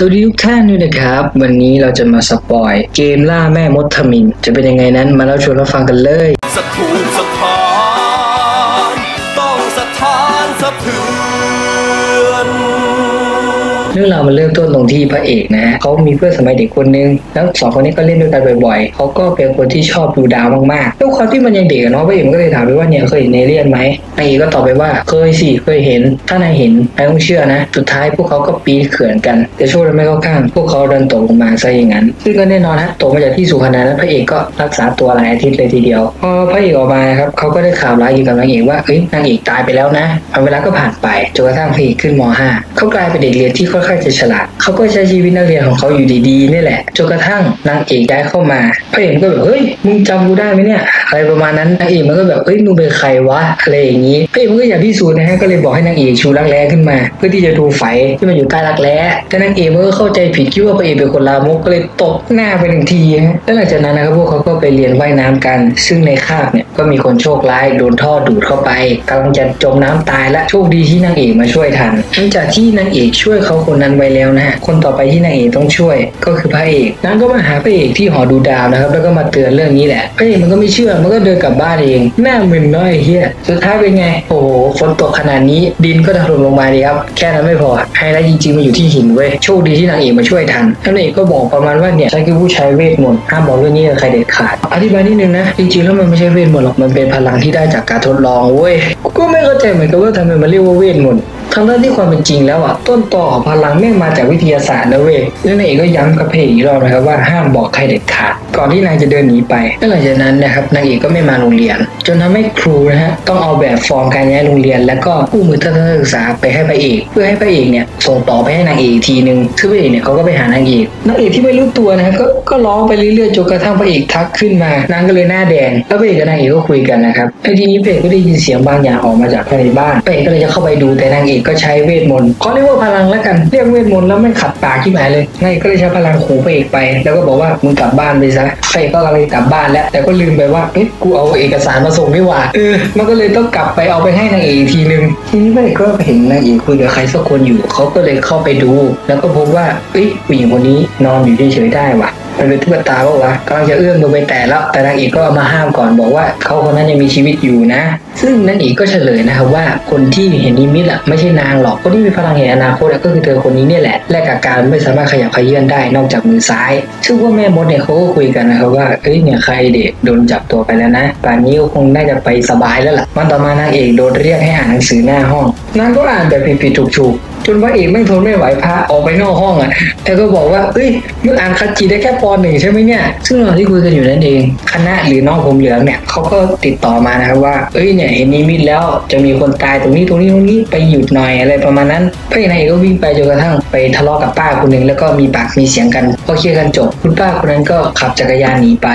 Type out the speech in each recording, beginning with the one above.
สวัสดีทุกท่านด้วยนะครับ วันนี้เราจะมา spoil เกมล่าแม่มดทมิฬ จะเป็นยังไงนั้นมาเล่าชวนรับฟังกันเลยสถูกสถาน เรื่องราวมันเริ่มต้นตรงที่พระเอกนะฮะเขามีเพื่อนสมัยเด็กคนนึงแล้วสองคนนี้ก็เล่นด้วยกันบ่อยๆเขาก็เป็นคนที่ชอบดูดาวมากๆด้วยความที่มันยังเด็กเนาะพระเอกก็เลยถามไปว่าเนี่ยเคยเห็นเอเลี่ยนไหมนางเอกก็ตอบไปว่าเคยสิเคยเห็น ถ้านายเห็นนายต้องเชื่อนะ สุดท้ายพวกเขาก็ปีนเขื่อนกัน แต่โชคดีไม่เข้าข้าง พวกเขาเดินตกลงมาซะอย่างนั้น ซึ่งก็แน่นอนฮะตกมาจากที่สูงขนาดนั้นพระเอกก็รักษาตัวหลายอาทิตย์เลยทีเดียวพอพระเอกออกมาครับเขาก็ได้ข่าวร้ายเกี่ยวกับนางเอกว่าเอ้ยนางเอกตายไปแล้วนะเอเวลาก็ผ่านไปจนกระทั่งพระเอกขึ้นม .5 เขากลายเป็นเด็กเรียนที่ค่อนข้างจะฉลาดเขาก็ใช้ชีวิตนักเรียนของเขาอยู่ดีๆนี่แหละจนกระทั่งนางเอกย้ายเข้ามาพระเอกก็แบบเฮ้ยมึงจำกูได้ไหมเนี่ย อะไรประมาณนั้นนางเอกมันก็แบบเฮ้ยมึงเป็นใครวะอะไรอย่างนี้พระเอกมันก็อยากพิสูจน์นะฮะก็เลยบอกให้นางเอกชูรักแร้ขึ้นมา เพื่อที่จะดูไฟที่มันอยู่ใต้รักแร้แต่นางเอกมันก็เข้าใจผิดคิดว่าพระเอกเป็นคนลามกก็เลยตบหน้าไปหนึ่งทีฮะแล้วหลังจากนั้นนะครับพวกเขาก็ไปเรียนว่ายน้ำกัน ซึ่งในคาบเนี่ยก็มีคนโชคร้ายโดนท่อดูดเข้าไปกำลังจะจมน้ำตายและโชคดีที่นางเอกมาช่วยทันหลังจากที่นางเอกช่วยเขาคนนั้นไว้แล้วนะฮะคนต่อไปที่นางเอกต้องช่วยก็คือพระเอกนางก็มาหาพระเอกที่หอดูดาวนะครับแล้วก็มาเตือนเรื่องนี้แหละพระเอกมันก็ไม่เชื่อมันก็เดินกลับบ้านเองหน้ามึนน้อยเฮียสุดท้ายเป็นไง โอ้โหฝนตกขนาดนี้ ดินก็ถล่มลงมาดีครับ แค่นั้นไม่พอไฮไลท์จริงๆมันอยู่ที่หินเว้ยโชคดีที่นางเอกมาช่วยทันแล้วนางเอกก็บอกประมาณว่าเนี่ยฉันคือผู้ใช้เวทมนต์ห้ามบอกเรื่องนี้กับใครเด็ดขาดอธิบายนิดนึงนะ จริงๆแล้วมันไม่ใช่เวทมนต์หรอกมันเป็นพลังที่ได้จากการทดลองเว้ยกูก็ไม่เข้าใจเหมือนกันว่าทำไมมันเรียกว่าเวทมนต์ ทั้งด้านที่ความเป็นจริงแล้วอะต้นต่อของพลังแม่งมาจากวิทยาศาสตร์นะเว้ยแล้วนายเอกก็ย้ำกับเพจอีกรอบนะครับว่าห้ามบอกใครเด็ดขาดก่อนที่นางจะเดินหนีไปหลังจากนั้นนะครับนางเอกก็ไม่มาโรงเรียน จนทำให้ครูนะฮะต้องเอาแบบฟอร์มการย้ายโรงเรียน แล้วก็คู่มือทัศนศึกษาไปให้พระเอก เพื่อให้พระเอกเนี่ยส่งต่อไปให้นางเอกอีกทีนึงซึ่งพระเอกเนี่ยเขาก็ไปหานางเอกนางเอกที่ไม่รู้ตัวนะก็ก็ร้องไปเรื่อยๆจนกระทั่งพระเอกทักขึ้นมานางก็เลยหน้าแดงแล้วพระเอกกับนางเอกก็คุยกันนะครับไอ้ทีนี้พระเอกก็ได้ยินเสียงบางอย่างออกมาจากภายในบ้านพระเอกก็เลยจะเข้าไปดูแต่นางเอกก็ใช้เวทมนต์เขาเรียกว่าพลังแล้วกันเรียกเวทมนต์แล้วไม่ขัดปากที่หมายเลยนางเอกก็เลยใช้พลังขู่พระเอกไป แล้วก็บอกว่ามึงกลับบ้านไปซะพระเอกก็กำลังกลับบ้านแล้ว แต่ก็ลืมไปว่าเอ๊ะกูเอาเอกสารมาส่งไม่หว่าเออมันก็เลยต้องกลับไปเอาไปให้นางเอกทีนึงทีนี้พระเอกก็เห็นนางเอกคุยกับใครสักคนอยู่เขาก็เลยเข้าไปดู แล้วก็พบว่าเอ้ยผู้หญิงคนนี้นอนอยู่เฉยๆได้ว่ะมันเป็นตุ๊กตาเปล่าวะกำลังจะเอื้อมมือไปแตะแล้วแต่นางเอกก็เอามาห้ามก่อนบอกว่าเขาคนนั้นยังมีชีวิตอยู่นะ ซึ่งนางเอกก็เฉลยนะครับว่าคนที่เห็นนิมิตอะไม่ใช่นางหรอกคนที่มีพลังเห็นอนาคตก็คือเธอคนนี้เนี่ยแหละแลกกับการไม่สามารถขยับขยื่นได้นอกจากมือซ้ายซึ่งพวกแม่มดเนี่ยเขาก็คุยกันนะครับว่าเอ้ยเนี่ยใครเด็กโดนจับตัวไปแล้วนะป่านนี้ก็คงน่าจะไปสบายแล้วล่ะวันต่อมานางเอกโดนเรียกให้อ่านหนังสือหน้าห้องนางก็อ่านแบบผิดๆถูกๆจนพระเอกไม่ทนไม่ไหวพาออกไปนอกห้องอะแล้วก็บอกว่าเอ้ยมึงอ่านคัจจิได้แค่ปหนึ่งใช่ไหมเนี่ยซึ่งราที่คุยกันอยู่นั่นเองคณะหรือน้องผมเหลืองเนี่ยเขาก็ติดต่อมานะครับว่าเอ้ยเนี่ยเห็นนิมิตแล้วจะมีคนตายตรงนี้ตรงนี้ตรงนี้ไปหยุดหน่อยอะไรประมาณนั้นพระเอกนางเอกก็วิ่งไปจนกระทั่งไปทะเลาะกับป้าคนหนึ่งแล้วก็มีปากมีเสียงกันพอเคลียร์กันจบคุณป้าคนนั้นก็ขับจักรยานหนีไป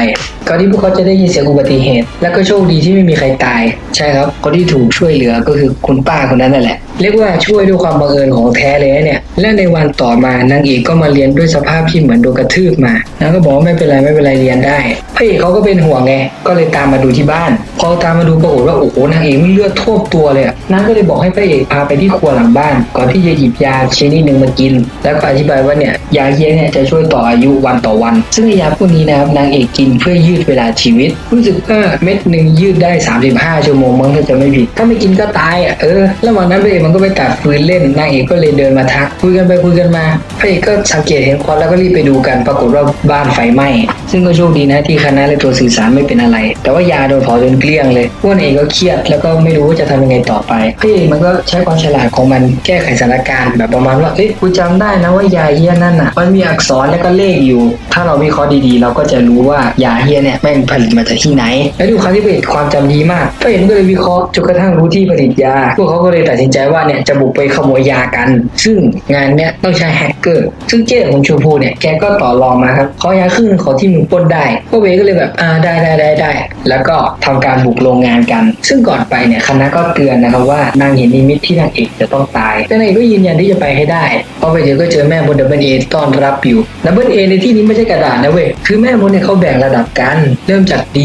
ก่อนที่พวกเขาจะได้ยินเสียงอุบัติเหตุ แล้วก็โชคดีที่ไม่มีใครตาย ใช่ครับคนที่ถูกช่วยเหลือก็คือคุณป้าคนนั้นนั่นแหละเรียกว่าช่วยด้วยความบังเอิญของแท้เลยเนี่ย และในวันต่อมานางเอกก็มาเรียนด้วยสภาพที่เหมือนโดนกระทืบมานางก็บอกว่าไม่เป็นไรไม่เป็นไรเรียนได้พระเอกเขาก็เป็นห่วงไงก็เลยตามมาดูที่บ้าน พอตามมาดูปรากฏว่าโอ้โหนางเอกไม่เลือดท่วมตัวเลยนางก็เลยบอกให้พระเอกพาไปที่ครัวหลังบ้าน ก่อนที่จะหยิบยาชนิดหนึ่งมากิน แล้วก็อธิบายว่าเนี่ยยาเย็นเนี่ยจะช่วยต่ออายุวันต่อวัน ซึ่งยาพวกนี้นะครับนางเอกกินเพื่อยืดเวลาชีวิต รู้สึกว่าเม็ดหนึ่งยืดได้ 35 ชั่วโมงมั้งถ้าจะไม่ผิดถ้าไม่กินก็ตายอะเออแล้ววันนั้นพระเอกมันก็ไปตัดฟืนเล่นนางเอกก็เลยเดินมาทักคุยกันไปคุยกันมาพระเอกก็สังเกตเห็นควันแล้วก็รีบไปดูกัน ปรากฏว่าบ้านไฟไหม้ซึ่งก็โชคดีนะที่คณะและตัวสื่อสารไม่เป็นอะไร แต่ว่ายาโดนเผาจนเกลี้ยงเลยพวกนเอกก็เครียดแล้วก็ไม่รู้ว่าจะทำยังไงต่อไปพระเอกมันก็ใช้ความฉลาดของมันแก้ไขสถานการณ์แบบประมาณว่าเอ้ยกูจำได้นะว่ายาเฮี้ยนั่นน่ะ มันมีอักษรแล้วก็เลขอยู่ ถ้าเราวิเคราะห์ดีๆ เราก็จะรู้ว่ายาเฮี้ยเนี่ยแม่งผลิตมาจากที่ไหน และดูครั้งที่พระเอกความจำดีมากพระเอกก็เลยวิเคราะห์จนกระทั่งรู้ที่ผลิตยาพวกเขาก็เลยตัดสินใจว่าเนี่ยจะบุกไปขโมยยากัน ซึ่งงานเนี่ยต้องใช้แฮกเกอร์ ซึ่งเจ๊ของชมพูเนี่ยแกก็ต่อรองมาครับขอยาครึ่งขอที่มึงปล้นได้พวกเวก็เลยแบบอ่าได้ได้ได้ได้ แล้วก็ทำการบุกโรงงานกัน ซึ่งก่อนไปเนี่ยคณะก็เตือนนะครับว่านางเห็นนิมิตที่นางเอกจะต้องตายแต่นางเอกก็ยืนยันที่จะไปให้ได้พอไปถึงก็เจอแม่มด Double A ต้อนรับอยู่ Double A ในที่นี้ไม่ใช่กระดาษนะเว้ยคือแม่มดเนี่ยเขาแบ่งระดับกัน เริ่มจาก D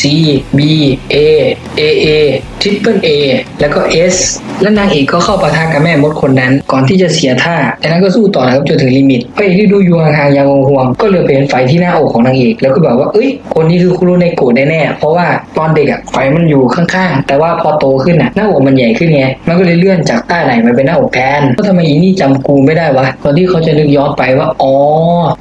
C B A A A Triple A แล้วก็ S และนางเอกก็เข้าปะทะกับแม่มดคนนั้น ก่อนที่จะเสียท่าจากนั้นก็สู้ต่อนะครับจนถึง limit พระเอกที่ดูอยู่ห่างๆยังห่วง ก็เลยไปเห็นไฟที่หน้าอกของนางเอกแล้วก็แบบว่าเอ้ยคนนี้คือคุโรเนโกะแน่ๆเพราะว่าตอนเด็กอะไฟมันอยู่ข้างๆ แต่ว่าพอโตขึ้นอะหน้าอกมันใหญ่ขึ้นไงมันก็เลยเลื่อนจากใต้ไหล่มาเป็นหน้าอกแทนก็ทำไมอีนี่จำกูไม่ได้วะก่อนที่เขาจะนึกย้อนไปว่าอ๋อ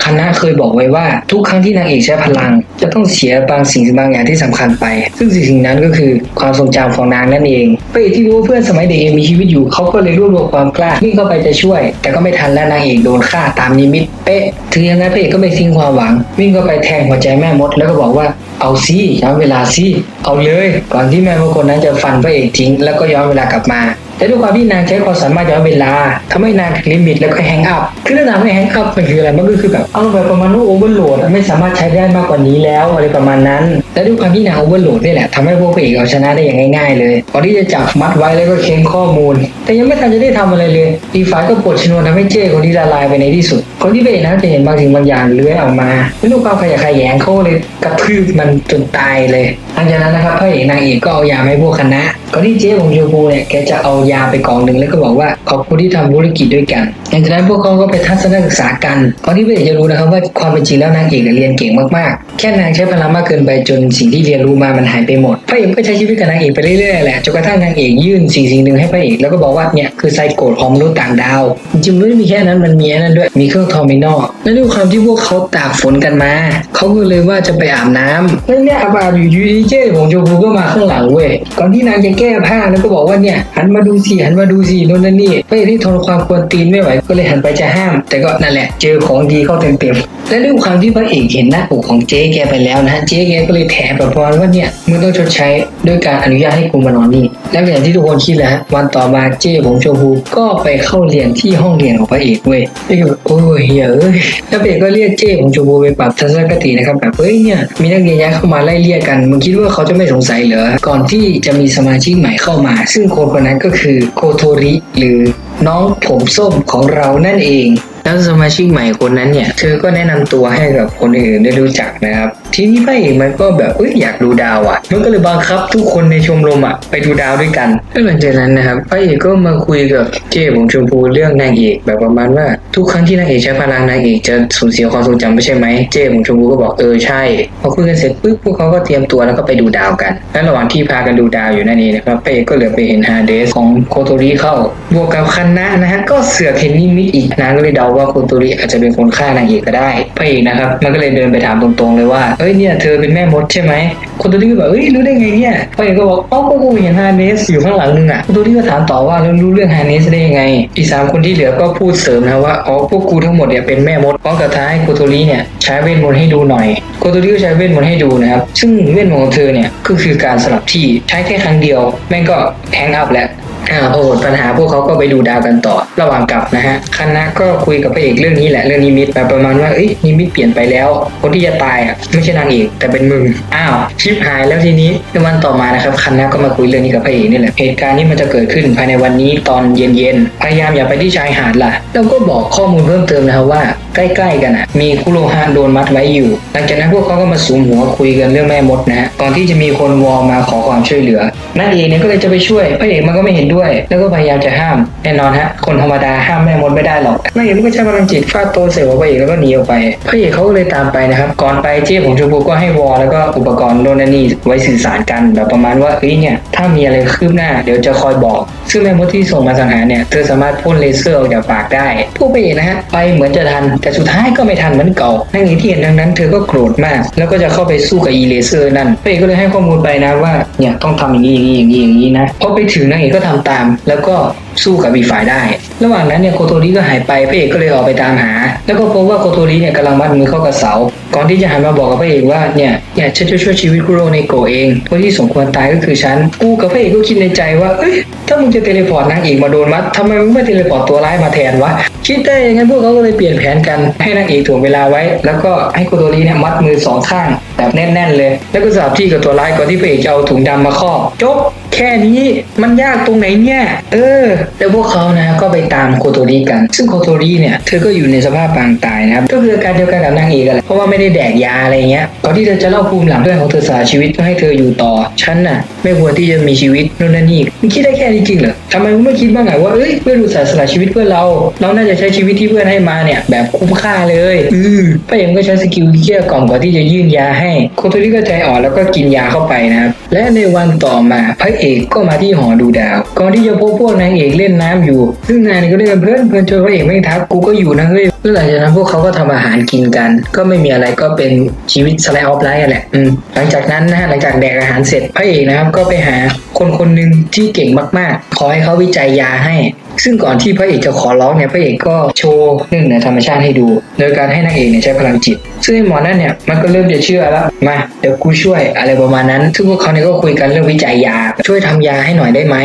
คณะเคยบอกไว้ว่า ทุกครั้งที่นางเอกใช้พลัง จะต้องเสียบางสิ่งบางอย่างที่สำคัญไป ซึ่งสิ่งนั้นก็คือความทรงจำของนางนั่นเองพระเอกที่รู้ว่าเพื่อนสมัยเด็กยังมีชีวิตอยู่เขาก็เลยรวบรวมความกล้าวิ่งเข้าไปจะช่วย แต่ก็ไม่ทันแล้วนางเอกโดนฆ่าตามนิมิตเป๊ะถึงอย่างนั้นพระเอกก็ไม่ทิ้งความหวัง วิ่งเข้าไปแทงหัวใจแม่มด แล้วก็บอกว่าเอาซิย้อนเวลาซิเอาเลย ก่อนที่แม่มดคนนั้นจะฟันพระเอกทิ้งแล้วก็ย้อนเวลากลับมา แต่ด้วยความที่นางใช้ความสามารถย้อนเวลาทำให้นางถึง limit แล้วก็ hang up คือถ้านางไม่ hang up มันคืออะไรมันก็คือแบบเอาแบบประมาณว่า overload ไม่สามารถใช้ได้มากกว่านี้แล้วอะไรประมาณนั้น และด้วยความที่นาง overload นี่แหละทำให้พวกพระเอกเอาชนะได้อย่างง่ายๆเลยก่อนที่จะจับมัดไว้แล้วก็เค้นข้อมูล แต่ยังไม่ทันจะได้ทำอะไรเลยอีกฝ่ายก็ปลดชนวนทำให้เจ๊คนนี้ละลายไปในที่สุด ก่อนที่พระเอกนั้นจะเห็นบางสิ่งบางอย่างเลื้อยออกมาไม่รู้ความขยะแขยงเขาเลยกระทืบมันจนตายเลย หลังจากนั้นนะครับพระเอกนางเอกก็เอายาให้พวกคณะก่อนที่เจ๊ของโยบูเนี่ยแกจะเอายาไปกล่องหนึ่งแล้วก็บอกว่าขอบคุณที่ทำธุรกิจด้วยกันหลังจากนั้นพวกเขาก็ไปทัศนศึกษากันก่อนที่พระเอกจะรู้นะครับว่าความเป็นจริงแล้วนางเอกเรียนเก่งมากๆ แค่นางใช้พลังมากเกินไปจนสิ่งที่เรียนรู้มามันหายไปหมดพระเอกก็ใช้ชีวิตกับนางเอกไปเรื่อยๆแหละจนกระทั่งนางเอกยื่นสิ่งสิ่งหนึ่งให้พระเอกแล้วก็บอกว่าเนี่ยคือไซโกดของมนุษย์ต่างดาวจริงๆไม่ได้มีแค่นั้นมันมีอันนั้นด้วยมีเครื่อง terminal และด้วยความที่พวกเขาตากฝนกันมาเขาก็เลยว่าจะไปอาบน้ำแล้วเนี่ยอาบอยู่ดีเจ๊ผมชมพูก็มาข้างหลังเว้ยก่อนที่นางจะแก้ผ้าแล้วก็บอกว่าเนี่ยหันมาดูสิหันมาดูสิโน่นนั่นนี่พระเอกที่ทนความกวนตีนไม่ไหวก็เลยหันไปจะห้าม แต่ก็นั่นแหละเจอของดีเข้าเต็มๆและด้วยความที่พระเอกเห็นหน้าอกของเจ๊แกไปแล้วนะเจ๊แกก็เลยแถแบบประมาณว่าเนี่ยมึงต้องชดใช้ด้วยการอนุญาตให้กูมานอนนี่แล้วอย่างที่ทุกคนคิดแหละฮะวันต่อมาเจ้ของโชฟูก็ไปเข้าเรียนที่ห้องเรียนของพระเอกเว้ยนี่ก็แบบโอ้ยเฮ้ยแล้วพระเอกก็เรียกเจ้ของโชฟูไปปรับทัศนคตินะครับแบบเฮ้ยเนี่ยมีนักเรียนย้ายเข้ามาไล่เรียกกันมึงคิดว่าเขาจะไม่สงสัยเหรอ ก่อนที่จะมีสมาชิกใหม่เข้ามา ซึ่งคนคนนั้นก็คือโคโทริหรือ น้องผมส้มของเรานั่นเอง แล้วสมาชิกใหม่คนนั้นเนี่ย เธอก็แนะนำตัวให้กับคนอื่นได้รู้จักนะครับ ทีนี้พระเอกมันก็แบบเอ้ยอยากดูดาวอะ มันก็เลยบังคับทุกคนในชมรมอะไปดูดาวด้วยกันแล้วหลังจากนั้นนะครับพระเอกก็มาคุยกับเจ้ของชมพูเรื่องนางเอกแบบประมาณว่า ทุกครั้งที่นางเอกใช้พลังนางเอกจะสูญเสียความทรงจำไม่ใช่ไหมเจ้ของชมพูก็บอกเออใช่พอคุยกันเสร็จปุ๊บพวกเขาก็เตรียมตัวแล้วก็ไปดูดาวกัน และระหว่างที่พากันดูดาวอยู่นั่นเองนะครับพระเอกก็เหลือไปเห็นฮาเดสของโคโตริเข้าบวกกับคณะนะฮะก็เสือกเห็นนิมิตอีกนางก็เลยเดาว่าโคโตริอาจจะเป็นคนฆ่านางเอกก็ได้พระเอกนะครับ มันก็เลยเดินไปถามตรงๆเลยว่าเอ้ยเนี่ยเธอเป็นแม่มดใช่ไหมโคโตริก็บอกเอ้ยรู้ได้ไงเนี่ยพระเอกก็บอกเอ้าก็กูเห็นฮาเดสอยู่ข้างหลังนึงอะโคโตริก็ถามต่อว่าแล้วรู้เรื่องฮาเดสได้ยังไง อีสามคนที่เหลือก็พูดเสริมนะว่าอ๋อพวกกูทั้งหมดเนี่ยเป็นแม่มดพร้อมกับท้าโคโตริเนี่ยใช้เวทมนต์ให้ดูหน่อยโคโตริก็ใช้เวทมนต์ให้ดูนะครับซึ่งเวทมนต์ของเธอเนี่ยก็คือการสลับที่ใช้แค่ครั้งเดียวแม่งก็ hang up แล้ว อ่าพอหมดปัญหาพวกเขาก็ไปดูดาวกันต่อ ระหว่างกลับนะฮะคณะก็คุยกับพระเอกเรื่องนี้แหละเรื่องนิมิตแบบประมาณว่าเอ้ยนิมิตเปลี่ยนไปแล้ว คนที่จะตายอะไม่ใช่นางเอกแต่เป็นมึงอ้าวชิปหายแล้วทีนี้ในวันต่อมานะครับคณะก็มาคุยเรื่องนี้กับพระเอกนี่แหละเหตุการณ์นี้มันจะเกิดขึ้นภายในวันนี้ตอนเย็นๆพยายามอย่าไปที่ชายหาดล่ะแล้วก็บอกข้อมูลเพิ่มเติมนะครับว่าใกล้ๆกันอะมีคุโรฮะโดนมัดไว้อยู่ หลังจากนั้นพวกเขาก็มาสูมหัวคุยกันเรื่องแม่มดนะฮะก่อนที่จะมีคนวอลมาขอความช่วยเหลือนางเอกเนี่ยก็เลยจะไปช่วยพระเอกมันก็ไม่เห็นด้วยแล้วก็พยายามจะห้ามแน่นอนฮะคนธรรมดาห้ามแม่มดไม่ได้หรอกนางเอกมันก็ใช้พลังจิตฟาดโต๊ะใส่หัวพระเอกแล้วก็หนีออกไปพระเอกเขาก็เลยตามไปนะครับ ก่อนไปเจ๊ผมชมพูก็ให้วอแล้วก็อุปกรณ์โน่นนั่นนี่ไว้สื่อสารกันแบบประมาณว่าเฮ้ยเนี่ยถ้ามีอะไรคืบหน้าเดี๋ยวจะคอยบอก ซึ่งแม่มดที่ส่งมาสังหารเนี่ยเธอสามารถพ่นเลเซอร์ออกจากปากได้ผู้ไปเอกนะฮะไปเหมือนจะทันแต่สุดท้ายก็ไม่ทันเหมือนเก่านางเอกที่เห็นดังนั้นเธอก็โกรธมาก แล้วก็จะเข้าไปสู้กับอีเลเซอร์นั่นพระเอกก็เลยให้ข้อมูลไปนะว่าเนี่ยต้องทำอย่างนี้อย่างนี้อย่างนี้อย่างนี้นะพอไปถึงนางเอกก็ทำตาม แล้วก็ สู้กับอีกฝ่ายได้ ระหว่างนั้นเนี่ยโคโตริก็หายไปพระเอกก็เลยออกไปตามหา แล้วก็พบว่าโคโตริเนี่ยกำลังมัดมือเข้ากับเสา ก่อนที่จะหันมาบอกกับพระเอกว่าเนี่ยเนี่ยฉันจะช่วยชีวิตคุโรเนโกเองคนที่สมควรตายก็คือฉันกูกับพระเอกก็คิดในใจว่าเอ้ยถ้ามึงจะ teleport นางเอกมาโดนมัดทำไมมึงไม่ teleport ตัวร้ายมาแทนวะคิดได้ยังไงพวกเขาก็เลยเปลี่ยนแผนกันให้นางเอกถ่วงเวลาไว้ แล้วก็ให้โคโตริเนี่ยมัดมือสองข้างแบบแน่นๆเลย แล้วก็สลับที่กับตัวร้ายก่อนที่พระเอกจะเอาถุงดำมาครอบจบแค่นี้มันยากตรงไหนเนี่ย เออแล้วพวกเขานะก็ไปตามโคโตริกัน ซึ่งโคโตริเนี่ยเธอก็อยู่ในสภาพปางตายนะครับ ก็คืออาการเดียวกันกับนางเอกอะแหละเพราะว่าไม่ได้แดกยาอะไรเงี้ยก่อนที่เธอจะเล่าภูมิหลังเรื่องของเธอสละชีวิตเพื่อให้เธออยู่ต่อฉันน่ะ ไม่ควรที่จะมีชีวิตนู่นนั่นนี่มึงคิดได้แค่นี้จริงเหรอทำไมมึงไม่คิดบ้างไงว่าเอ้ยเพื่อนอุตส่าห์สละชีวิตเพื่อเรา เราน่าจะใช้ชีวิตที่เพื่อนให้มาเนี่ย แบบคุ้มค่าเลยอือพระเอกก็ใช้ skill เกี้ยกล่อมก่อนที่จะยื่นยาให้โคโตริก็ใจอ่อนแล้วก็กินยาเข้าไปนะครับและในวันต่อมาพระเอกก็มาที่หอดูดาว ก่อนที่จะพบพวกนางเอกเล่นน้ำอยู่ ซึ่งนายก็เล่นกันเพื่อนเพื่อนจนพระเอกไม่ทักกูก็อยู่นะเฮ้ยแล้วหลังจากนั้นพวกเขาก็ทำอาหารกินกัน ก็ไม่มีอะไรก็เป็นชีวิต slice of life แหละอืมหลังจากนั้นนะฮะหลังจากแดกอาหารเสร็จพระเอกนะครับก็ไปหาคนคนหนึ่งที่เก่งมากๆ ขอให้เขาวิจัยยาให้ ซึ่งก่อนที่พระเอกจะขอร้องเนี่ยพระเอกก็โชว์เรื่องเหนือธรรมชาติให้ดู โดยการให้นางเอกเนี่ยใช้พลังจิต ซึ่งหมอนั่นเนี่ยมันก็เริ่มจะเชื่อแล้วมาเดี๋ยวกูช่วยอะไรประมาณนั้น ซึ่งพวกเขาเนี่ยก็คุยกันเรื่องวิจัยยา ช่วยทำยาให้หน่อยได้ไหม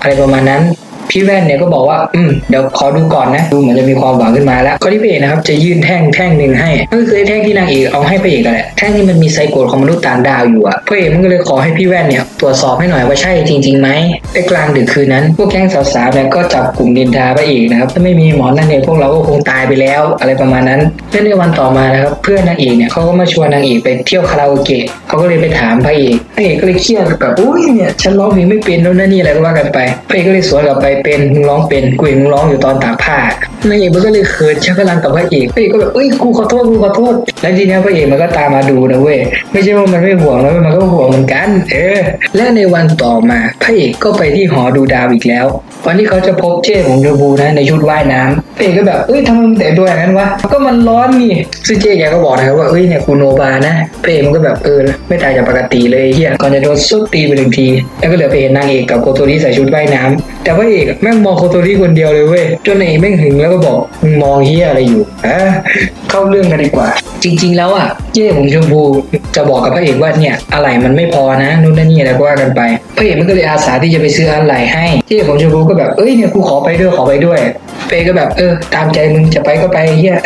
อะไรประมาณนั้น พี่แว่นเนี่ยก็บอกว่าอืมเดี๋ยวขอดูก่อนนะ ดูเหมือนจะมีความหวังขึ้นมาแล้วก่อที่พระเอกนะครับจะยื่นแท่งแท่งหนึ่งให้ก็คือไอ้แท่งที่นางเอกเอาให้พระเอกกันแหละแท่งที่มันมีไซโกดของมนุษย์ต่างดาวอยู่อะพระเอกมันก็เลยขอให้พี่แว่นเนี่ยตรวจสอบให้หน่อยว่าใช่จริงๆไหมในกลางดึกคืนนั้นพวกแก๊งสาวๆเนี่ยก็จับกลุ่มดินทาพระเอกนะครับถ้าไม่มีหมอนั่นเนี่ยพวกเราก็คงตายไปแล้วอะไรประมาณนั้นและในวันต่อมานะครับเพื่อนนางเอกเนี่ยเขาก็มาชวนนางเอกไปเที่ยวคาราโอเกะเขาก็เลยไปถามพระเอกพระเอกก็เลยเครียดแบบอุ้ยเนี่ยฉันร้องเพลงไม่เป็นแล้วนะนี่อะไรก็ว่ากันไปพระเอกก็เลยสวนกลับไปเป็นมึงร้องเป็นกูเห็นมึงร้องอยู่ตอนตากผ้านางเอกมันก็เลยเขินใช้พลังกับพระเอกพระเอกก็แบบเอ้ยกูขอโทษกูขอโทษแล้วทีเนี้ยพระเอกมันก็ตามมาดูนะเว้ยไม่ใช่ว่ามันไม่ห่วงนะเว้ยมันก็ห่วงเหมือนกันเออและในวันต่อมาพระเอกก็ไปที่หอดูดาวอีกแล้ววันที่เขาจะพบเจ้ของเดบูนะในชุดว่ายน้ำพระเอกก็แบบเอ้ยทำไมมึงแต่งตัวอย่างนั้นวะก็มันร้อนนี่ซึ่งเจ้แกก็บอกนะครับว่าเอ้ยเนี่ยกูโนบานะพระเอกมันก็แบบเออไม่ต่างจากปกติเลยเฮียก่อนจะโดนซุดตีไปหนึ่งทีแล้วก็เหลือไปเห็นนางเอกกับโคโตริใส่ชุดว่ายน้ำแต่พระเอกแม่งมองโคโตริคนเดียวเลยเว้ยจนนางเอกแม่งหึงแล้วก็บอกมึงมองเฮียอะไรอยู่ฮะเข้าเรื่องกันดีกว่า จริง ๆ แล้วอะเจ้ผมชมพูจะบอกกับพระเอกว่าเนี่ยอะไรมันไม่พอนะนู่นนั่นนี่อะไรก็ว่ากันไปพระเอกมันก็เลยอาสาที่จะไปซื้ออะไรให้เจ้ผมชมพูก็แบบเอ้ยเนี่ยกูขอไปด้วยขอไปด้วยเปก็แบบเออตามใจมึงจะไปก็ไปเฮีย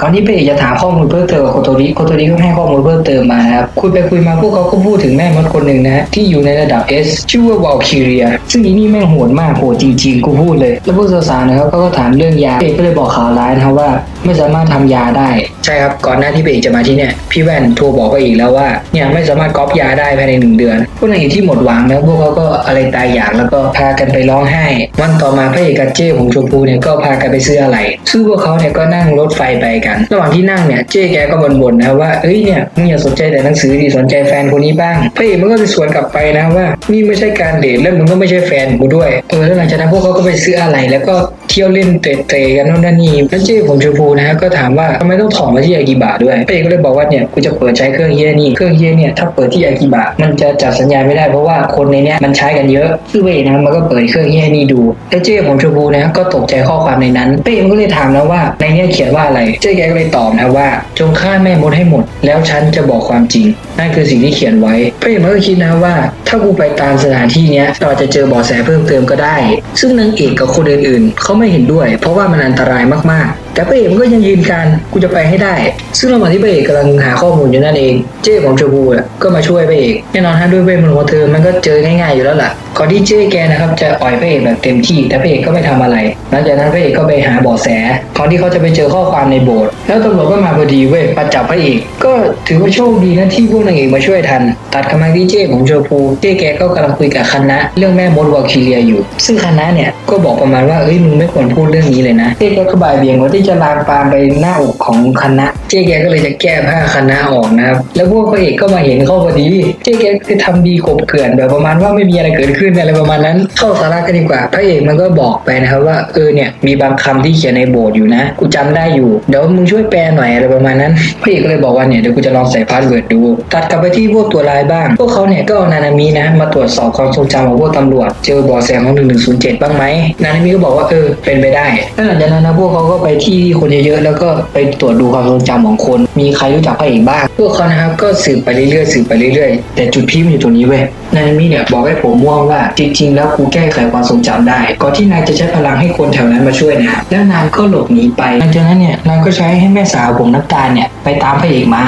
ก่อนที่พระเอกจะถามข้อมูลเพิ่มเติมกับโคโตริโคโตริก็ให้ข้อมูลเพิ่มเติมมานะครับคุยไปคุยมาพวกเขาก็พูดถึงแม่มดคนหนึ่งนะฮะที่อยู่ในระดับ S ชื่อว่าวอลคิเรีย ซึ่งอีนี่แม่งโหดมากโหดจริงๆกูพูดเลย แล้วพวกสาวๆนะครับก็ถามเรื่องยาเอกก็เลยบอกข่าวร้ายนะครับว่า ไม่สามารถทำยาได้ ใช่ครับก่อนหน้าที่พระเอกจะมาที่เนี่ยพี่แว่นโทรบอกพระเอกแล้วว่าเนี่ยไม่สามารถก๊อปยาได้ภายในหนึ่งเดือนพวกนางเอกที่หมดหวังนะพวกเขาก็อะไรตายอยากแล้วก็พากันไปร้องไห้ วันต่อมาพระเอกกับเจ้ของชมพูเนี่ยก็พากันไปซื้ออะไรซึ่งพวกเขาเนี่ยก็นั่งรถไฟไปกัน ระหว่างที่นั่งเนี่ยเจ๊แกก็บ่นๆนะว่าเอ้ยเนี่ยมึงอย่าสนใจแต่หนังสือดิสนใจแฟนคนนี้บ้างพระเอกมันก็จะสวนกลับไปนะว่านี่ไม่ใช่การเดทแล้วมึงก็ไม่ใช่แฟนกูด้วยเออแล้วหลังจากนั้นพวกเขาก็ไปซื้ออะไรแล้วก็ ที่ยวเล่นเตะๆกันน่นนั่นนี่แล้วเจ้ผมชมพูนะฮะก็ถามว่าทำไมต้องถอดมาที่ยากิบะด้วยพระเอกก็เลยบอกว่าเนี่ยกูจะเปิดใช้เครื่องเฮียนี่เครื่องเฮียเนี่ยถ้าเปิดที่ยากิบะมันจะจับสัญญาณไม่ได้เพราะว่าคนในเนี้ยมันใช้กันเยอะซึ่งพระเอกนะมันก็เปิดเครื่องเฮียนี่ดูแล้วเจ้ผมชมพูนะก็ตกใจข้อความในนั้นพระเอกมันก็เลยถามนะว่าในเนี้ยเขียนว่าอะไรเจ้แกก็เลยตอบนะว่าจงฆ่าแม่มดให้หมด แล้วฉันจะบอกความจริงนั่นคือสิ่งที่เขียนไว้พระเอกมันก็คิดนะว่า ถ้ากูไปตามสถานที่เนี้ยเราจะเจอบาะแสเพิ่มเติมก็ได้ ซึ่งนางเอกกับคนอื่นๆเขาไม่ไม่เห็นด้วย เพราะว่ามันอันตรายมาก แต่พระเอกมันก็ยังยืนการกูจะไปให้ได้ ซึ่งระหว่างที่พระเอกกำลังหาข้อมูลอยู่นั่นเอง เจ้ของชมพูอะก็มาช่วยพระเอกแน่นอนฮะด้วยเวทมนต์ของเธอมันก็เจอง่ายๆอยู่แล้วล่ะก่อนที่เจ้แกนะครับจะอ่อยพระเอกแบบเต็มที่ แต่พระเอกก็ไม่ทำอะไรหลังจากนั้นพระเอกก็ไปหาเบาะแสก่อนที่เขาจะไปเจอข้อความในโบสถ์แล้วตำรวจก็มาพอดีเว้ยมาจับพระเอกก็ถือว่าโชคดีนะที่พวกนางเอกมาช่วยทัน ตัดกำลังที่เจ้ของชมพูเจ้แกก็กำลังคุยกับคณะเรื่องแม่มดวอลคิเลียอยู่ ซึ่งคณะเนี่ยก็บอกประมาณว่าเอ้ยมึงไม่ควรพูดเรื่องนี้เลยนะเจ้แกก็บ่ายเบี่ยงว่าที่จะลามปามไปหน้าอกของคณะ เจ๊แกก็เลยจะแก้ผ้าคณะออกนะครับ แล้วพวกพระเอกก็มาเห็นเข้าพอดี เจ๊แกก็คือทำทีกลบเกลื่อนแบบประมาณว่าไม่มีอะไรเกิดขึ้นอะไรประมาณนั้น เข้าสาระกันดีกว่า พระเอกมันก็บอกไปนะครับว่าเออเนี่ยมีบางคำที่เขียนในโบสถ์อยู่นะ กูจำได้อยู่ เดี๋ยวมึงช่วยแปลหน่อยอะไรประมาณนั้น พระเอกก็เลยบอกว่าเนี่ยเดี๋ยวกูจะลองใส่ password ดู ตัดกลับไปที่พวกตัวร้ายบ้าง พวกเขาเนี่ยก็เอานานามินะ มาตรวจสอบความทรงจำของพวกตำรวจ เจอเบาะแสของ1107บ้างไหมนานามิก็บอกว่าเออเป็นไปได้หลังจากนั้นนะพวกเขาก็ไปที่ที่คนเยอะๆแล้วก็ไปตรวจดูความทรงจำของคน มีใครรู้จักพระเอกบ้างพวกเขานะครับก็สืบไปเรื่อยๆสืบไปเรื่อยๆ แต่จุด peak มันอยู่ตรงนี้เว้ยนายมิเนี่ยบอกให้ผมม่วงว่าจริงๆ แล้วกูแก้ไขความทรงจำได้ก่อนที่นายจะใช้พลังให้คนแถวนั้นมาช่วยนะแล้วนายก็หลบหนีไปหลังจากนั้นเนี่ยนายก็ใช้ให้แม่สาวผมน้ำตาลเนี่ยไปตามพระเอกมา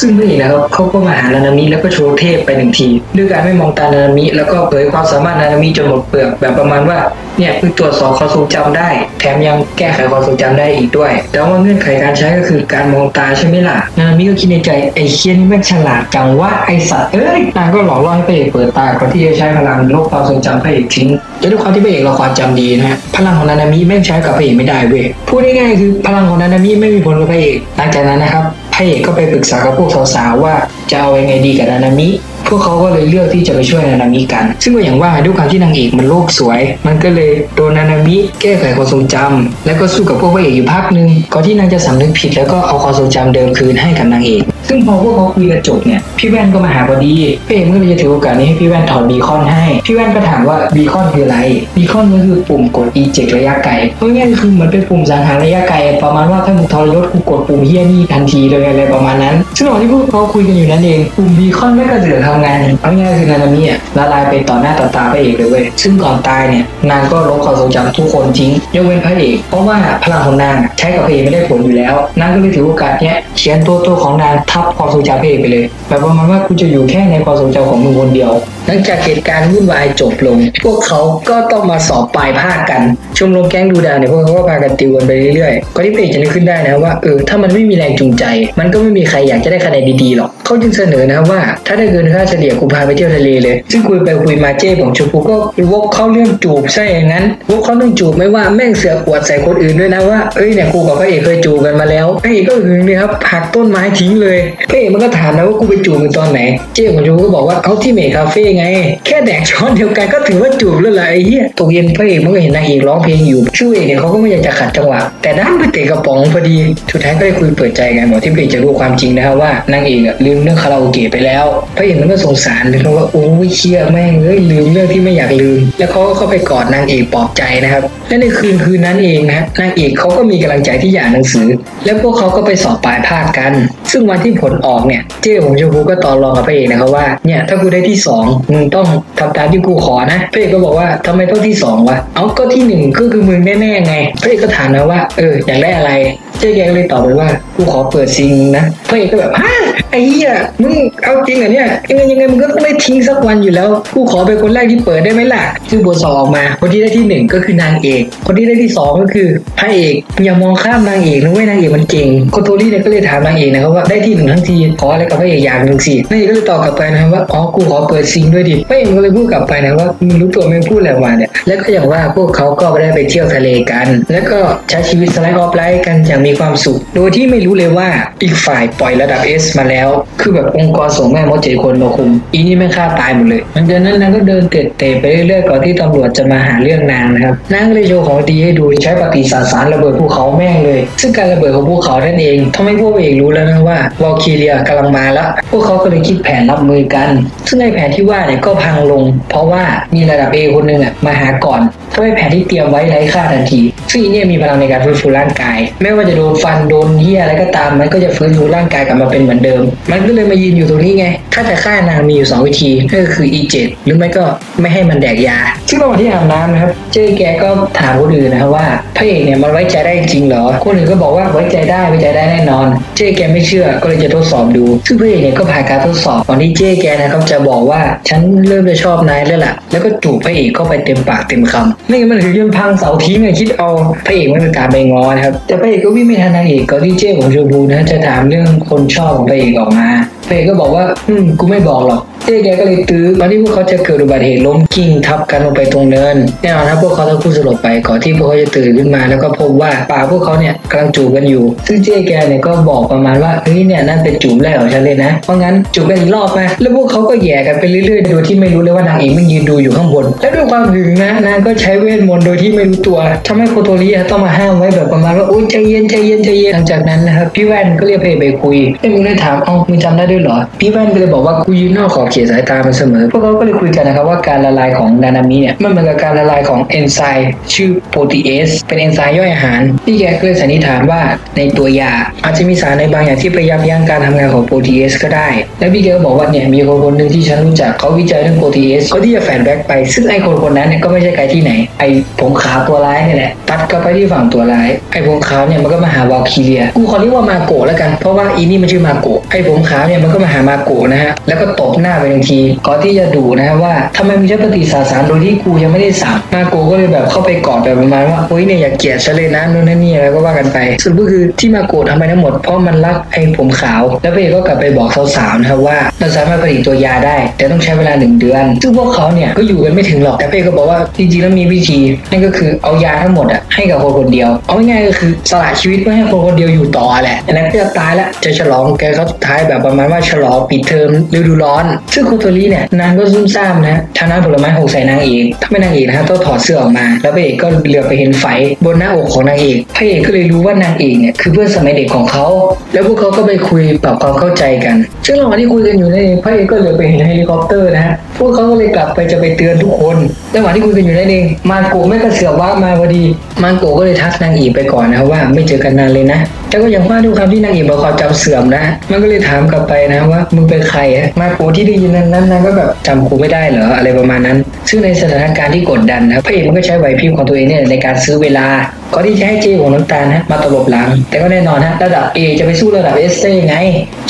ซึ่งพระเอกนะครับเขาก็มาหานานามิแล้วก็โชว์เทพไปหนึ่งทีด้วยการไม่มองตานานามิแล้วก็เผยความสามารถนานามิจนหมดเปลือกแบบประมาณว่าเนี่ยคือตรวจสอบความทรงจำได้ แถมยังแก้ไขความทรงจำได้อีกด้วย แต่ว่าเงื่อนไขการใช้ก็คือการมองตาใช่ไหมล่ะนานามิก็คิดในใจไอ้เคียนี่แม่งฉลาดจังว่าไอสัตว์เอ้ยนางก็หลอกล่อให้พระเอกเปิดตาก่อนที่จะใช้พลังลบความทรงจำพระเอกทิ้งและด้วยความที่พระเอกเราความจำดีนะฮะพลังของนานามิแม่งใช้กับพระเอกไม่ได้เว้ยพูดง่ายๆคือพลังของนานามิไม่มีผลกับพระเอกหลังจากนั้นนะครับ พระเอกก็ไปปรึกษากับพวกสาวๆว่าจะเอายังไงดีกับนานามิ พวกเขาก็เลยเลือกที่จะไปช่วยนานามิกัน ซึ่งก็อย่างว่าด้วยความที่นางเอกมันโลกสวย มันก็เลยโดนนานามิแก้ไขความทรงจำแล้วก็สู้กับพวกพระเอกอยู่พักหนึ่งก่อนที่นางจะสำนึกผิดแล้วก็เอาความทรงจำเดิมคืนให้กับนางเอก ซึ่งพอพวกเขาคุยกันจบเนี่ยพี่แว่นก็มาหาพอดีพระเอกก็เลยจะถือโอกาสนี้ให้พี่แว่นถอดบีคอนให้ พี่แว่นก็ถามว่าบีคอนคืออะไรบีคอนก็คือปุ่มกด eject ระยะไกลเพราะง่ายคือเหมือนเป็นปุ่มสังหารระยะไกล ประมาณว่าถ้ามึงทรยศกูกดปุ่มเฮี้ยนี่ทันทีเลยอะไรประมาณนั้น ซึ่งระหว่างที่พวกเขาคุยกันอยู่นั่นเองปุ่มบีคอนไม่กระเสือกทำงานเอาะง่ายคือนานามิอะละลายไปต่อหน้าต่อตาพระเอกเลยเว้ยซึ่งก่อนตายเนี่ยนางก็ลบความทรงจำทุกคนทิ้งยกเว้นพระเอกเพราะว่าพลังของนางใช้กับพระเอกไม่ได้ผลอยู่แล้วนางก็เลยถือโอกาสเนี้ยเขียนตัวตัวของนางทบความทรงจำพระเอกไปเลยแบบประมาณว่ากูจะอยู่แค่ในความทรงจำของมึงคนเดียว หลังจากเหตุการณ์วุ่นวายจบลง พวกเขาก็ต้องมาสอบปลายภาคกันชมรมแก๊งดูดาวเนี่ยพวกเขาก็พากันติวกันไปเรื่อยๆก่อนที่พระเอกจะนึกขึ้นได้นะว่าเออถ้ามันไม่มีแรงจูงใจ มันก็ไม่มีใครอยากจะได้คะแนนดีๆหรอกเขาจึงเสนอนะว่า ถ้าได้เกินค่าเฉลี่ยกูพาไปเที่ยวทะเลเลย ซึ่งคุยไปคุยมาเจ้ของชมพูก็วกเข้าเรื่องจูบซะอย่างนั้นวกเข้าเรื่องจูบไม่ว่าแม่งเสือกอวดใส่คนอื่นด้วยนะว่าเอ้ยเนี่ยกูกับพระเอกเคยจูบกันมาแล้วพระเอกก็หึงเลยครับหักต้นไม้ทิ้งเลยพระเอกมันก็ถามนะว่ากูไปจูบกันตอนไหน เจ้ของชมพูก็บอกว่าเอาที่เมคคาเฟ่ไง แค่แดกช้อนเดียวกันก็ถือว่าจูบแล้วแหละไอ้เหี้ยตกเย็นพระเอกมันก็เห็นนางเอกร้องเพลงอยู่ชื่อเอกเนี่ยเขาก็ไม่อยากจะขัดจังหวะ แต่ด้านไปเตะกระป๋องพอดีสุดท้ายก็ได้คุยเปิดใจกันบอกที่พระเอกจะรู้ความจริงนะครับว่านางเอกอะลืมเรื่องคาราโอเกะไปแล้ว พระเอกมันก็สงสารเลยนะว่าโอ้ยเชี่ยแม่งเอ้ยลืมเรื่องที่ไม่อยากลืม แล้วเขาก็เข้าไปกอดนางเอกปลอบใจนะครับและในคืนคืนนั้นเองนะนางเอกเขาก็มีกำลังใจที่อยากหนังสือ แล้วพวกเขาก็ไปสอบปลายภาคกัน ซึ่งวันที่ผลออกเนี่ยเจ้ของชมพูก็ต่อรองกับพระเอกนะครับว่าเนี่ยถ้ากูได้ที่สองมึงต้องทำตามที่กูขอนะพระเอกก็บอกว่าทำไมต้องที่สองวะเอาก็ที่หนึ่งก็คือมึงแน่ๆไงพระเอกก็ถามนะว่าเอออยากได้อะไร เจ๊แกก็เลยตอบไปว่ากูขอเปิดซิงนะพระเอกก็แบบฮะไอ้เหี้ยมึงเอาจริงเหรอเนี่ยยังไงยังไงมึงก็ต้องได้ทิ้งสักวันอยู่แล้วกูขอเป็นคนแรกที่เปิดได้ไหมล่ะซึ่งบทสอบออกมา คนที่ได้ที่หนึ่งก็คือนางเอก คนที่ได้ที่สองก็คือพระเอกอย่ามองข้ามนางเอกนะเว้ยนางเอกมันเก่งโคโตริเนี่ยก็เลยถามนางเอกนะครับว่าได้ที่หนึ่งทั้งทีขออะไรกับพระเอกอย่างหนึ่งสินางเอกก็เลยตอบกลับไปนะครับว่าอ๋อกูขอเปิดซิงด้วยดิพระเอกก็เลยพูดกลับไปนะว่ามึงรู้ตัวไหมพูดอะไรมาเนี่ยแล้วก็อย่างว่าพวกเขาก็ได้ไปเที่ยวทะเลกัน แล้วก็ใช้ชีวิต slice of life กันอย่างมีความสุข โดยที่ไม่รู้เลยว่าอีกฝ่ายปล่อยระดับ S มาแล้ว คือแบบองค์กรส่งแม่มดเจ็ดคนมาคุม อีนี่แม่งฆ่าตายหมดเลยหลังจากนั้นนางก็เดินเตร่เตร่ไปเรื่อยๆก่อนที่ตำรวจจะมาหาเรื่องนางนะครับนางก็เลยโชว์ของดีให้ดูใช้ปฏิสารสารระเบิดภูเขาแม่งเลย ซึ่งการระเบิดของภูเขานั่นเองทำให้พระเอกรู้แล้วนะว่าวอลคิเลียกำลังมาแล้วพวกเขาก็เลยคิดแผนรับมือกัน ซึ่งในแผนที่ว่าเนี่ยก็พังลง เพราะว่ามีระดับ A คนหนึ่งอะมาหาก่อนทำให้แผนที่เตรียมไว้ไร้ค่าทันทีซึ่งอีเนี่ยมีพลังในการฟื้นฟูร่างกาย ไม่ว่าจะโดนฟันโดนเหี้ยอะไรก็ตามมันก็จะฟื้นฟูร่างกายกลับมาเป็นเหมือนเดิม มันก็เลยมายืนอยู่ตรงนี้ไง ถ้าจะฆ่านางมีอยู่สองวิธีนั่นก็คือ E7 หรือไม่ก็ไม่ให้มันแดกยา ซึ่งระหว่างที่อาบน้ำนะครับ เจ๊แกก็ถามคนอื่นนะครับว่าพระเอกเนี่ยมันไว้ใจได้จริงเหรอ คนอื่นก็บอกว่าไว้ใจได้ไว้ใจได้แน่นอน เจ๊แกไม่เชื่อก็เลยจะทดสอบดู ซึ่งพระเอกเนี่ยก็ผ่านการทดสอบก่อนที่เจ๊แกนะครับจะบอกว่าฉันเริ่มจะชอบนายแล้วล่ะ แล้วก็จูบพระเอกเข้าไปเต็มปากเต็มคำนี่มันถึงจนพังเสาทิ้งอะคิดเอาพระเอกมันเป็นการไปงอนะครับแต่พระเอกก็วิ่งไม่ทันนางเอกก็ที่เจของชมพูนะ จะถามเรื่องคนชอบของพระเอกออกมาพระเอกก็บอกว่า อืมกูไม่บอกหรอก เจ๊แกก็เลยตื้อตอนที่พวกเขาจะเกิดอุบัติเหตุล้มกิ้งทับกันลงไปตรงเนินแน่นอนนะพวกเขาทั้งคู่สลบไปก่อนที่พวกเขาจะตื่นขึ้นมาแล้วก็พบว่าป่ากพวกเขาเนี่ยกำลังจูบกันอยู่ ซึ่งเจ๊แกเนี่ยก็บอกประมาณว่าเฮ้ยเนี่ยนั่นเป็นจูบแรกของฉันเลยนะ เพราะงั้นจูบกันอีกรอบไหมแล้วพวกเขาก็แย่กันไปเรื่อยๆโดยที่ไม่รู้เลยว่านางเอกมันยืนดูอยู่ข้างบน และด้วยความหึงนะนางก็ใช้เวทมนต์โดยที่ไม่รู้ตัวทำให้โคโตริต้องมาห้ามไว้แบบประมาณว่าโอ๊ยใจเย็นใจเย็นใจเย็นหลังจากนั้นนะครับพี่แว่นก็เรียกเพไปคุยไอ้มึงเลยถามอ้ามึงจำได้ด้วยเหรอพี่แว่นก็เลยบอกว่ากูยืนนอกขอบขียสายตามันเสมอ พวกเขาก็เลยคุยกันนะครับว่าการละลายของนานามิเนี่ยมันเหมือนกับการละลายของเอนไซม์ชื่อโปรตีเอสเป็นเอนไซม์ย่อยอาหารพี่แกก็เลยสันนิษฐานว่าในตัวยา อาจจะมีสารในบางอย่างที่ไปยับยั้งการทำงานของโปรตีเอสก็ได้ แล้วพี่แกก็บอกว่าเนี่ยมีคนคนหนึ่งที่ฉันรู้จักเขาวิจัยเรื่องโปรตีเอสเขาที่จะแฝงแบ็กไป ซึ่งไอ้คนคนนั้นเนี่ยก็ไม่ใช่ใครที่ไหน ไอ้ผมขาวตัวร้ายเนี่ยแหละตัดกลับไปที่ฝั่งตัวร้ายไอ้ผมขาวเนี่ยมันก็มาหาวอลคิเลียกูขอเรียกว่ามาโกะแล้วกันเพราะว่าอีนี่มันชื่อมาโกะไอ้ผมขาวเนี่ยมันก็มาหามาโกะนะฮะแล้วก็ตบหน้าไปหนึ่งทีก่อนที่จะดูนะว่าทำไมมึงใช้ปฏิสาสารโดยที่กูยังไม่ได้สั่งมาโกก็เลยแบบเข้าไปกอดแบบประมาณว่าโอ้ยเนี่ยอย่าเกลียดฉันเลยนะนู่นนั่นนี่อะไรก็ว่ากันไปสรุปก็คือที่มาโกะทำไปทั้งหมดเพราะมันรักไอ้ผมขาว แล้วพระเอกก็กลับไปบอกสาวๆนะครับว่าเราสามารถผลิตตัวยาได้ แต่ต้องใช้เวลาหนึ่งเดือน ซึ่งพวกเขาเนี่ยก็อยู่กันไม่ถึงหรอกแต่พระเอกก็บอกว่าจริงๆแล้วมีวิธีนั่นก็คือเอายาทั้งหมดอะให้กับคนคนเดียว เอาง่ายๆก็คือสละชีวิตเพื่อให้คนคนเดียวอยู่ต่อแหละอันนั้นก็จะตายแล้วจะฉลองแกเขาสุดท้ายแบบประมาณว่าฉลองปิดเทอมฤดูร้อนซึ่งโคโตริเนี่ยนางก็ซุ่มซ่ามนะทำน้ำผลไม้หกใส่นางเอกทำให้นางเอกนะฮะต้องถอดเสื้อออกมา แล้วพระเอกก็เหลือบไปเห็นไฝบนหน้าอกของนางเอกพระเอกก็เลยรู้ว่านางเอกเนี่ยคือเพื่อนสมัยเด็กของเขา แล้วพวกเขาก็ไปคุยปรับความเข้าใจกัน ซึ่งระหว่างที่คุยกันอยู่นั่นเองพระเอกก็เหลือบไปเห็นเฮลิคอปเตอร์นะฮะพวกเขาก็เลยกลับไปจะไปเตือนทุกคนระหว่างที่คุยกันอยู่นั่นเองมาโกะไม่กระเสือกว่ามาพอดีมาโกะก็เลยทักนางเอกไปก่อนนะครับว่าไม่เจอกันนานเลยนะแต่ก็ยังว่าด้วยความที่นางเอกบอกความจำเสื่อมนะ มันก็เลยถามกลับไปนะว่ามึงเป็นใครมาโกะที่ได้ยินนั้นนั้นนางก็แบบจำกูไม่ได้เหรออะไรประมาณนั้น ซึ่งในสถานการณ์ที่กดดันนะพระเอกมันก็ใช้ไหวพริบของตัวเองเนี่ยในการซื้อเวลาก่อนที่จะให้เจของน้ำตาลนะมาตลบหลัง แต่ก็แน่นอนฮะระดับ A จะไปสู้ระดับ S ได้ยังไง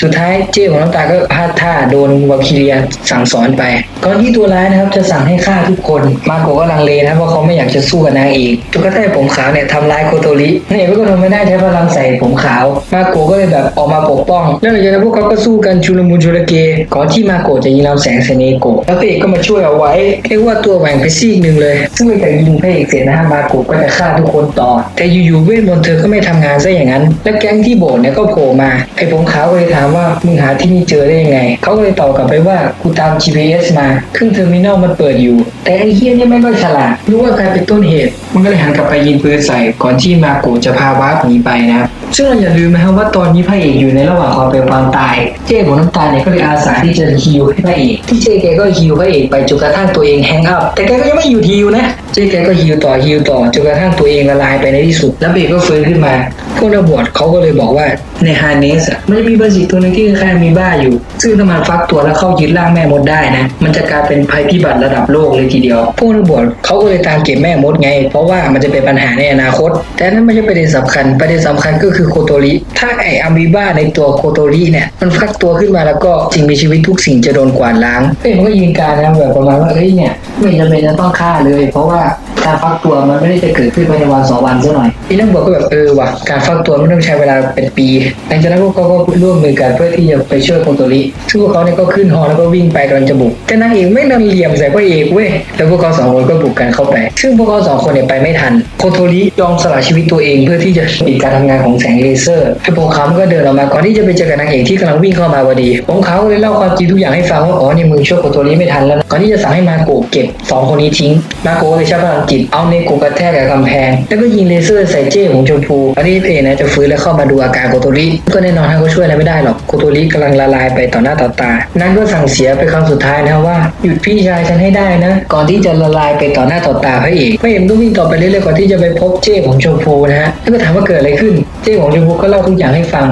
สุดท้ายเจของน้ำตาลก็พลาดท่าโดนวาคิเลียสั่งสอนไปก่อนที่ตัวร้ายนะครับจะสั่งให้ฆ่าทุกคนมาโกะก็ลังเลนะเพราะเขาไม่อยากจะสู้กับนางเอกจนกระทั่งผมขาวเนี่ยทำร้ายโคโตรินางเอกก็ทนไม่ได้ใช้พลังใส่ผมขาว มาโกะก็เลยแบบออกมาปกป้องแล้วหลังจากนั้นพวกเขาก็สู้กันชุลมุนชุลเกก่อนที่มาโกะจะยิงลำแสงใส่เนโกะแล้วพระเอกก็มาช่วยเอาไว้เรียกว่าตัวแหว่งไปซีกหนึ่งเลย ซึ่งหลังจากยิงพระเอกเสร็จนะฮะมาโกก็จะฆ่าทุกคนต่อแต่อยู่ๆเวทมนต์เธอก็ไม่ทำงานซะอย่างนั้น แล้วแก๊งที่โบสถ์เนี่ยก็โผล่มาไอ้ผมขาวก็เลยถามว่ามึงหาที่นี่เจอได้ยังไงเขาก็เลยตอบกลับไปว่ากูตาม GPS มาเครื่อง terminal มันเปิดอยู่ แต่ไอ้เฮียเนี่ยไม่ก็ฉลาดรู้ว่าใครเป็นต้นเหตุ มันก็เลยหันกลับไปยิงปืนใส่ก่อนที่มาโกะจะพาวาร์ปหนีไปนะครับซึ่งเราอย่าลืมนะครับว่าตอนนี้พระเอกอยู่ในระหว่างความเป็นความตาย เจ๊ผมน้ำตาลเนี่ยก็เลยอาสาที่จะฮิวให้พระเอกที่เจ๊แกก็ฮิวพระเอกไปจนกระทั่งตัวเอง hang up แต่แกก็ยังไม่หยุดฮิวนะเจ๊แกก็ฮิวต่อฮิวต่อจนกระทั่งตัวเองละลายไปในที่สุด แล้วพระเอกก็ฟื้นขึ้นมาพวกนักบวชเขาก็เลยบอกว่าในฮาร์เนสอะมันจะมีบางสิ่งตัวหนึงที่คล้ายๆมีบ้าอยู่ ซึ่งถ้ามันฟักตัวแล้วเข้ายึดร่างแม่มดได้นะ มันจะกลายเป็นภัยพิบัติระดับโลกเลยทีเดียว พวกนักบวชเขาก็เลยตามเก็บแม่มดไง เพราะว่ามันจะเป็นปัญหาในอนาคต แต่นั่นไม่ใช่ประเด็นสำคัญ ประเด็นสำคัญก็คือโคโตริ ถ้าไออะมีบ้าในตัวโคโตริเนี่ย มันฟักตัวขึ้นมาแล้วก็สิ่งมีชีวิตทุกสิ่งจะโดนกวาดล้างเอ้ยมันก็ยิงการนะแบบประมาณว่าเอ้ยเนี่ยไม่จำเป็นจะต้องฆ่าเลย เพราะว่า การฟักตัวมันไม่ได้จะเกิดขึ้นภายในวันสองวันซะหน่อยพี่นักบวชก็แบบเออว่ะการฟักตัวมันต้องใช้เวลาเป็นปีหลังจากนั้นพวกเขาก็ร่วมมือกันเพื่อที่จะไปช่วยโคโตริซึ่งพวกเขาเนี่ยก็ขึ้นฮอแล้วก็วิ่งไปกำลังจะบุกแต่นางเอกไม่ดันเหลี่ยมใส่พระเอกเว้ยแล้วพวกเขาสองคนก็บุกกันเข้าไป ซึ่งพวกเขาสองคนเนี่ยไปไม่ทันโคโตริยอมสละชีวิตตัวเองเพื่อที่จะปิดการทำงานของแสงเลเซอร์ไอ้พวกเขาก็เดินออกมาก่อนที่จะไปเจอกับนางเอกที่กำลังวิ่งเข้ามาพอดีพวกเขาเลยเล่าความจริงทุกอย่างให้ฟังว่าอ๋อเนี่ยมึงช่วยโคโตริไม่ทันแล้วก่อนที่จะสั่งให้มาโกะเก็บสองคนนี้ทิ้งมาโกะเลยใช้พลังจิตเอาเนโกะกระแทกกับกำแพง แล้วก็ยิงเลเซอร์ใส่เจ๊ผมชมพูอันนี้พระเอกนะจะฟื้นแล้วเข้ามาดูอาการโคโตริก็แน่นอนฮะเขาช่วยอะไรไม่ได้หรอกโคโตริกำลังละลายไปต่อหน้าต่อตา นั่นก็สั่งเสียไปครั้งสุดท้ายนะว่าหยุดพี่ชายฉันให้ได้นะ ก่อนที่จะละลายไปต่อหน้าต่อตาพระเอกพระเอกก็วิ่งต่อไปเรื่อยๆก่อนที่จะไปพบเจ๊ผมชมพูนะฮะแล้วก็ถามว่าเกิดอะไรขึ้น เจ๊ผมชมพูก็เล่าทุกอย่างให้ฟัง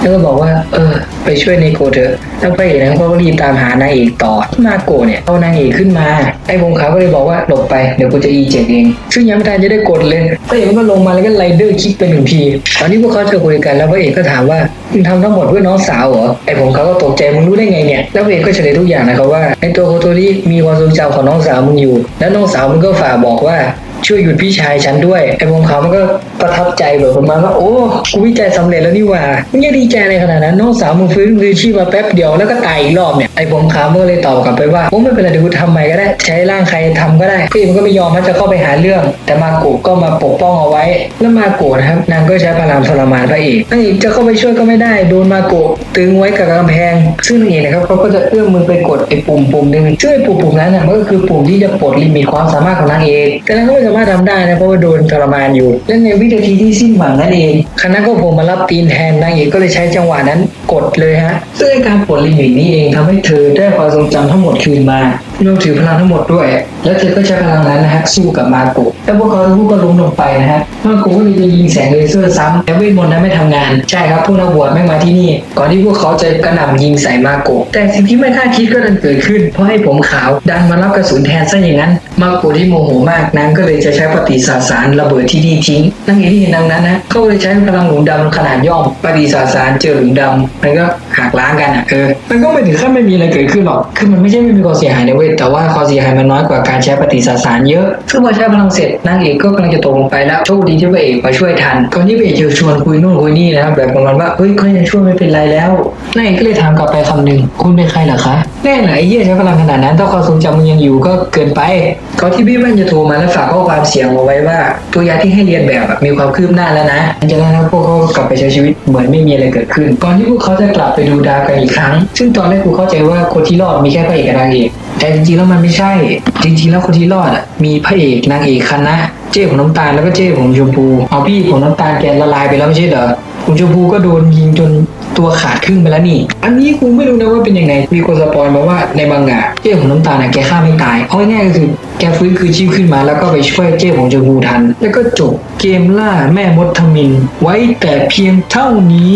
แล้วก็บอกว่า เออ ไปช่วยเนโกะเถอะแล้วพระเอกนั้นก็รีบตามหานางเอกต่อ มาโกเนี่ยเอานางเอกขึ้นมา ไอ้ผมขาวก็เลยบอกว่าหลบไป เดี๋ยวกูจะอีเจ็บเอง ซึ่งยังไม่ทันจะได้กดเลยพระเอกก็ลงมาแล้วก็ Rider Kick ไปหนึ่งที ตอนนี้พวกเขาจะคุยกันแล้วพระเอกก็ถามว่ามึงทำทั้งหมดเพื่อน้องสาวเหรอ ไอ้ผมขาวก็ตกใจมึงรู้ได้ไงเนี่ย แล้วพระเอกก็เฉลยทุกอย่างนะครับว่าในตัวโคโตริมีความทรงจำของน้องสาวมึงอยู่ แล้วน้องสาวมึงก็ฝากบอกว่า ช่วยหยุดพี่ชายฉันด้วยไอ้ผมขาวมันก็ประทับใจแบบประมาณว่าโอ้กูวิจัยสำเร็จแล้วนี่ว่ามึงจะดีใจอะไรขนาดนั้นน้องสาวมึงฟื้นคืนชีพมาแป๊บเดียวแล้วก็ตายอีกรอบเนี่ยไอ้ผมขาวมันก็เลยตอบกลับไปว่าโอ้ไม่เป็นไรเดี๋ยวกูทำใหม่ก็ได้ ใช้ร่างใครทำก็ได้พี่มันก็ไม่ยอมมันจะเข้าไปหาเรื่อง แต่มาโกะก็มาปกป้องเอาไว้ แล้วมาโกะนะครับนางก็ใช้พลังทรมานพระเอกนางเอกจะเข้าไปช่วยก็ไม่ได้โดนมาโกะตรึงไว้กับกำแพง ซึ่งนางเอกนะครับเขาก็จะเอื้อมมือไปกดไอ้ปุ่มปุ่มหนึ่งซึ่งไอ้ปุ่มปุ่มนั้นน่ะมันก็คือปุ่มที่จะปลด limit ความสามารถของนางเอกแต่นางก็ไม่สามารถทำได้นะเพราะว่าโดนทรมานอยู่และในวินาทีที่สิ้นหวังนั่นเองคานะก็โผล่มารับตีนแทนนางเอกก็เลยใช้จังหวะนั้นกดเลยฮะซึ่งไอ้การปลด limit นี้เองทำให้เธอได้ความทรงจำทั้งหมดคืนมา รวมถึงพลังทั้งหมดด้วย แล้วเธอก็ใช้พลังนั้นนะฮะสู้กับมาโกะแล้วพวกเขาทั้งคู่ก็ล้มลงไปนะฮะมาโกะก็เลยจะยิงแสงเลเซอร์ซ้ำแต่เวทมนต์นั้นไม่ทำงาน ใช่ครับพวกนักบวชไม่มาที่นี่ ก่อนที่พวกเขาจะกระหน่ำยิงใส่มาโกะแต่สิ่งที่ไม่คาดคิดก็ดันเกิดขึ้น เพราะให้ผมขาวดันมารับกระสุนแทนซะอย่างนั้น มาโกะที่โมโหมากนางก็เลยจะใช้ปฏิสาสารระเบิดที่นี่ทิ้งนางเอกที่เห็นดังนั้นนะเขาเลยใช้พลังหลุมดำขนาดย่อมปฏิสาสารเจอหลุมดำมันก็หักล้างกันอะเออมันก็ไม่ถึงขั้นไม่มีอะไรเกิดขึ้นหรอกคือมันไม่ใช่ไม่มีความเสียหายนเวแต่ว่าความเสียหายมันน้อยกว่าการใช้ปฏิสาสารเยอะ ซึ่งพอใช้พลังเสร็จนางเอกก็กำลังจะตกลงไปแล้วโชคดีที่พระเอกมาช่วยทันก่อนที่พระเอกจะชวนคุยนู่นคุยนี่นะครับแบบประมาณว่าเฮ้ยก็ยังช่วยไม่เป็นไรแล้วนางเอกก็เลยถามกลับไปคำหนึ่งคุณเป็นใครเหรอคะแน่ไหนไอ้เหี้ยใช้พลังขนาดนั้นถ้าความทรงจำมึงยังอยู่ก็เกินไปก่อนที่พี่แว่นจะโทรมาแล้วฝากข้อความเสียงเอาไว้ว่า ตัวยาที่ให้เรียนแบบมีความคืบหน้าแล้วนะหลังจากนั้นพวกเขาก็กลับไปใช้ชีวิตเหมือนไม่มีอะไรเกิดขึ้นก่อนที่พวกเขาจะกลับไปดูดาวกันอีกครั้ง ซึ่งตอนแรกกูเข้าใจว่าคนที่รอดมีแค่พระเอกกับนางเอก แต่จริงๆแล้วมันไม่ใช่ จริงๆแล้วคนที่รอดอะมีพระเอกนางเอกคณะ เจ้ผมน้ำตาลแล้วก็เจ้ผมชมพูเอาพี่ผมน้ำตาลแกละลายไปแล้วไม่ใช่เหรอผมชมพูก็โดนยิงจนตัวขาดครึ่งไปแล้วนี่ อันนี้กูไม่รู้นะว่าเป็นยังไง มีคนสปอยมาว่าในบางงะเจ้ผมน้ำตาลนะแกฆ่าไม่ตาย เอาง่ายๆก็คือแกฟื้นคืนชีพขึ้นมาแล้วก็ไปช่วยเจ้ผมชมพูทัน แล้วก็จบเกมล่าแม่มดทมิน ไว้แต่เพียงเท่านี้